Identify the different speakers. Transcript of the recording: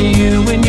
Speaker 1: you